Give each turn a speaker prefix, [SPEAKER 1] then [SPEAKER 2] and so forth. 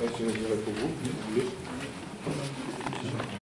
[SPEAKER 1] Ouais, je dirais pour vous.